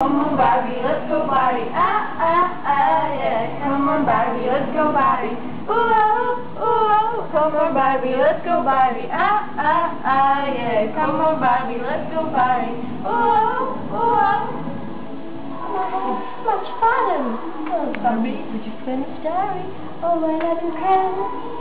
Come on, Barbie, let's go Barbie. Ah, ah, ah, yeah. Come on, Barbie, let's go Barbie. Ooh, oh, ooh, oh. Come on, Barbie, let's go Barbie. Ah, ah, ah, yeah. Come on, Barbie, let's go Barbie. Ooh, oh, ooh, oh. Oh, much fun. Oh, Barbie, would you finish a story? Oh, I love you, Ken.